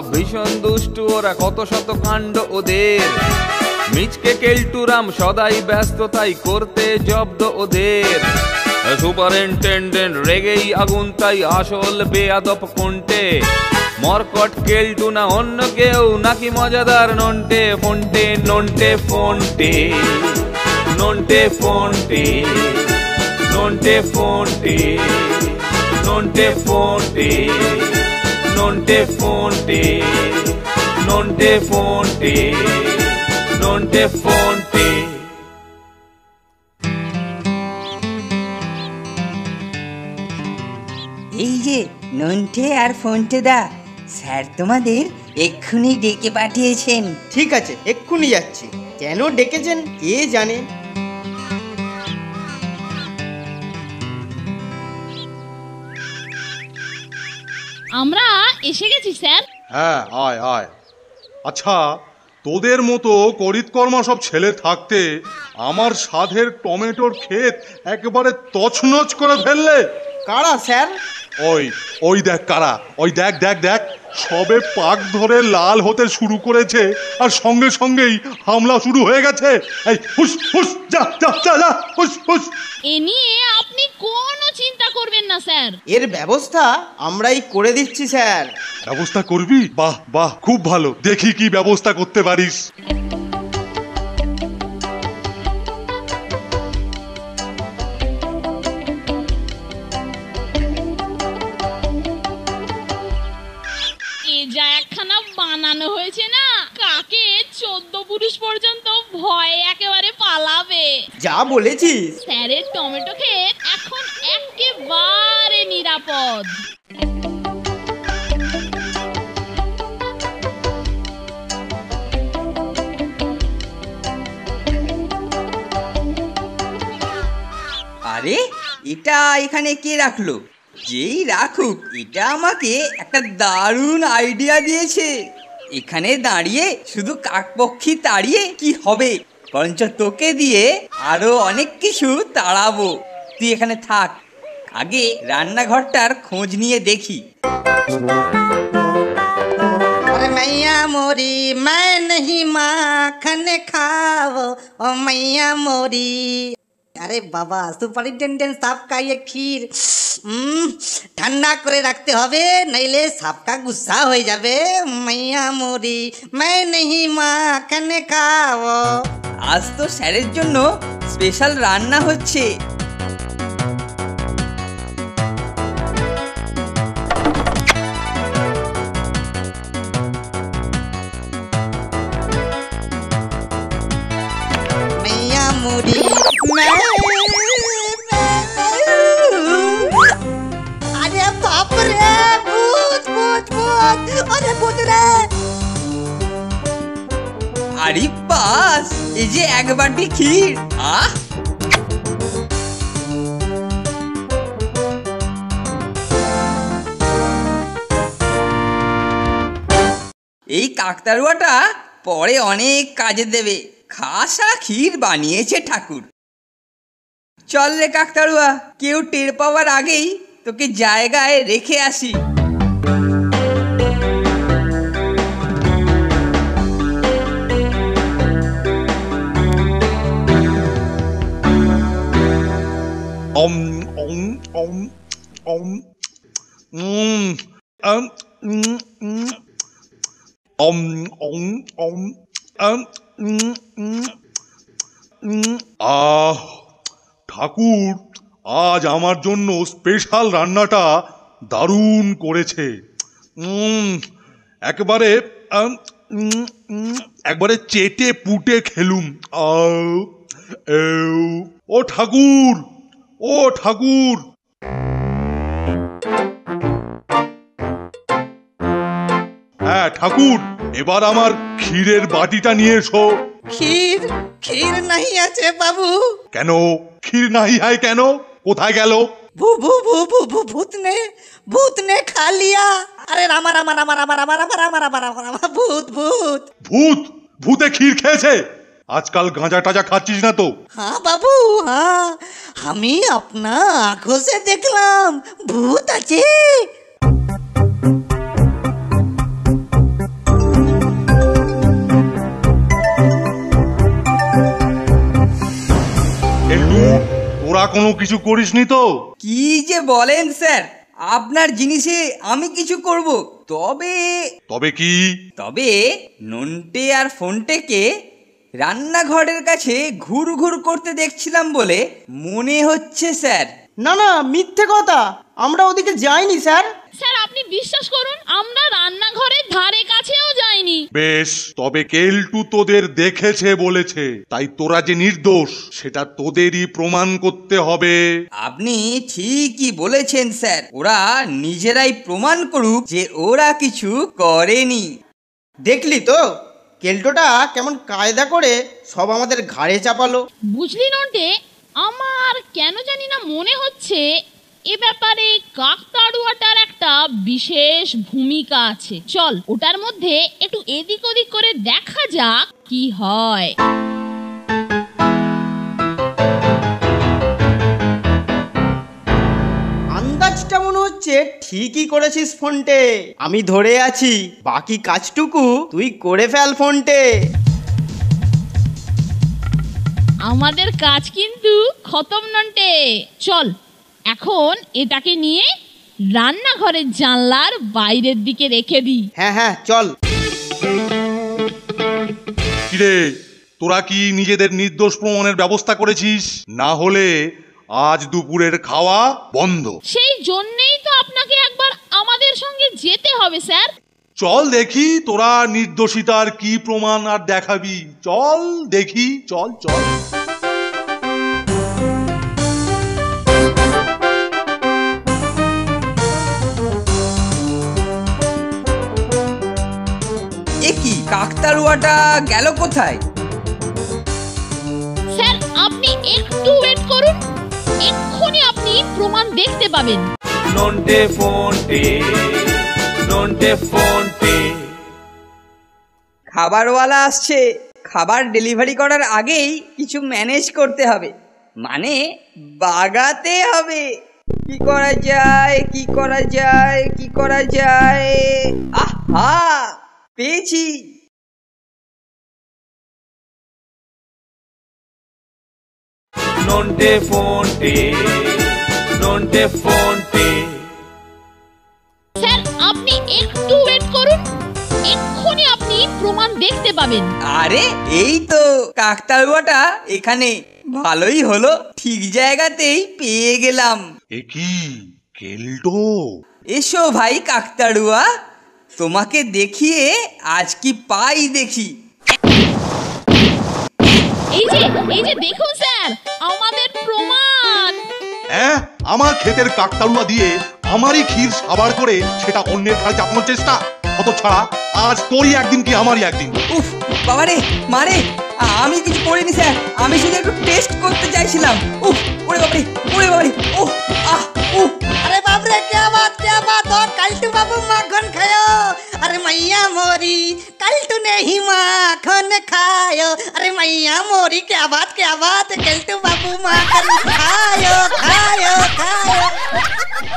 ভীষণ দুষ্টু, ওরা কত শত কাণ্ড ওদের। মিচকে কেলটুরাম সদাই ব্যস্ত, তাই করতে জব্দ ওদের। সুপারিনটেন্ডেন্ট রেগেই আগুন, তাই আসল বেয়াদপ কোনটে? মরকট কেলটু না অন্য কেউ, নাকি মজাদার নন্টে, ফোনটে নন্টে ফোনটে। নন্টে ফোনটে। নন্টে ফোনটে। নন্টে, ফোনটে। নন্টে ফোনটে নন্টে ফোনটে নন্টে ফোনটে এই যে নন্টে আর ফোনটে দা স্যার তোমাদের এক্ষুনি ডেকে পাঠিয়েছেন। ঠিক আছে এক্ষুনি যাচ্ছি। কেন ডেকেছেন কে জানে? আমরা এসে গেছি স্যার। হ্যাঁ আয় আয়। আচ্ছা তোদের মতো করিতকর্মা সব ছেলে থাকতে আমার সাধের টমেটোর ক্ষেত একেবারে তছনছ করে ফেললে? কারা স্যার? ওই ওই দেখ কারা ওই দেখ দেখ দেখ। সবে পাক ধরে লাল হতে শুরু করেছে আর সঙ্গে সঙ্গেই হামলা শুরু হয়ে গেছে। এই হুস হুস যা যা যা যা হুস হুস এ নিয়ে কোনো চিন্তা করবেন না স্যার। এর ব্যবস্থা আমরাই করে দিচ্ছি স্যার। ব্যবস্থা করবি? বাহ বাহ খুব ভালো। দেখি কি ব্যবস্থা করতে পারিস। এ যা একখানা বানানো হয়েছে না কাকে চোদ্দ পুরুষ পর্যন্ত ভয়ে একেবারে পালাবে। যা বলেছিস। স্যারের টমেটো ক্ষেত এখন একেবারে নিরাপদ। আরে, এটা এখানে কে রাখল? যেই রাখুক, এটা আমাকে একটা দারুণ আইডিয়া দিয়েছে। এখানে দাঁড়িয়ে শুধু কাকপক্ষী তাড়িয়ে কি হবে? বরঞ্চ তোকে দিয়ে আরও অনেক কিছু তাড়াবো। তুই এখানে থাক। আগে রান্নাঘরটার খোঁজ নিয়ে দেখি अरे मैया मोरी मैं नहीं माखन खाओ ओ मैया मोरी আরে বাবা সুপারিনটেন্ডেন্ট সাপকা ইয়ে ক্ষীর উম, ঠান্ডা করে রাখতে হবে নইলে সাপকা গুসা হয়ে যাবে মাইয়া মুড়ি मैं नहीं মাখন খাও আজ তো স্যারের জন্য স্পেশাল রান্না হচ্ছে ধন্যবাদ ওরে আরে বাস এই যে এক ক্ষীর আহ! এই কাকতারুয়াটা পরে অনেক কাজে দেবে। খাসা ক্ষীর বানিয়েছে ঠাকুর। চল রে কাকতারুয়া, কেউ টের পাওয়ার আগেই তোকে জায়গায় রেখে আসি। উম উম আহ ঠাকুর, আজ আমার জন্য স্পেশাল রান্নাটা দারুণ করেছে। একেবারে একবারে চেটে পুটে খেলুম। ও ঠাকুর ও ঠাকুর ঠাকুর এবার আমার ক্ষীরের বাটিটা নিয়ে এসো ক্ষীর ক্ষীর নাই আছে বাবু কেন ক্ষীর নাই হয় কেন কোথায় গেল ভু ভু ভু ভু ভু ভূতনে ভূতনে খা লিয়া আরে রামা রামা রামা রামা রামা রামা রামা রামা রামা রামা ভূত ভূত ভূত ভূতে ক্ষীর খেয়েছে আজকাল গাঁজা টাজা খাচ্ছিস না তো হ্যাঁ বাবু হ্যাঁ আমি আপনার আঁখোসে দেখলাম ভূত আছে কোনো কিছু করিসনি তো? কি যে বলেন স্যার আপনার জিনিসে আমি কিছু করব তবে তবে কি? তবে নন্টে আর ফোনটেকে রান্নাঘরের কাছে ঘুর ঘুর করতে দেখছিলাম বলে মনে হচ্ছে স্যার। না না মিথ্যে কথা। আমরা ওদিকে যাইনি স্যার। স্যার আপনি বিশ্বাস করুন আমরা রান্নাঘরের ধারে কাছেও যাইনি। বেশ তবে কেলটু তোদের দেখেছে বলেছে। তাই তোরা যে নির্দোষ সেটা তোদেরই প্রমাণ করতে হবে। আপনি ঠিকই বলেছেন স্যার। ওরা নিজেরাই প্রমাণ করুক যে ওরা কিছু করেনি। দেখলি তো কেল্টোটা কেমন কায়দা করে সব আমাদের ঘাড়ে চাপালো। বুঝলি নন্টে আমার কেন জানি না মনে হচ্ছে এ ব্যাপারে কাকতাড়ুয়াটার একটা বিশেষ ভূমিকা আছে। চল, ওটার মধ্যে একটু এদিক ওদিক করে দেখা যাক কি হয়। আন্দাজটা মনে হচ্ছে ঠিকই করেছিস ফোনটে। আমি ধরে আছি, বাকি কাজটুকু তুই করে ফেল ফোনটে। আমাদের কাজ কিন্তু খতম নন্টে। চল এখন এটাকে নিয়ে রান্নাঘরের জানলার বাইরের দিকে রেখে দিই। হ্যাঁ হ্যাঁ চল। কিরে তোরা কি নিজেদের নির্দোষ প্রমাণের ব্যবস্থা করেছিস? না হলে আজ দুপুরের খাওয়া বন্ধ। সেই জন্যেই তো আপনাকে একবার আমাদের সঙ্গে যেতে হবে স্যার। চল দেখি তোরা নির্দোষিতার কি প্রমাণ আর দেখাবি। চল দেখি চল চল। এ কি কাকতাড়ুয়াটা গেল কোথায়? স্যার আপনি একটু ওয়েট করুন। এক্ষুনি আপনি প্রমাণ দেখতে পাবেন। নন্টে ফোনটে নন্টে ফোনটে খাবারওয়ালা আসছে। খাবার ডেলিভারি করার আগেই কিছু ম্যানেজ করতে হবে। মানে বাগাতে হবে। কি করা যায় কি করা যায় কি করা যায়? আহা! পেয়েছি। নন্টে ফোনটে নন্টে ফোনটে দেখতে পাবেন। আরে এই তো কাকতাড়ুয়াটা এখানে ভালোই হলো। ঠিক জায়গাতেই পেয়ে গেলাম। এ কি? কেল্টো? এসো ভাই কাকতাড়ুয়া তোমাকে দেখিয়ে আজ কি পাই দেখি। এই যে এই যে দেখুন স্যার আমাদের প্রমাণ। হ্যাঁ আমার ক্ষেতের কাকতাড়ুয়া দিয়ে আমারই ক্ষীর সাবার করে সেটা অন্যের ঘাড়ে চাপানোর চেষ্টা? অত ছাড়া আজ তোরই একদিন কি আমারই একদিন উফ বাবারে মারে আ- আমি কিছু করিনি স্যার আমি শুধু একটু টেস্ট করতে চাইছিলাম উফ ওরে বাবারে ওরে বাবারে ও আহ উফ अरे बाप रे क्या बात क्या बात हो कल्टू बाबू माखन खायो अरे मैया मोरी कल्टू ने ही माखन खायो अरे मैया मोरी क्या बात क्या बात कल्टू बाबू माखन खायो खायो खायो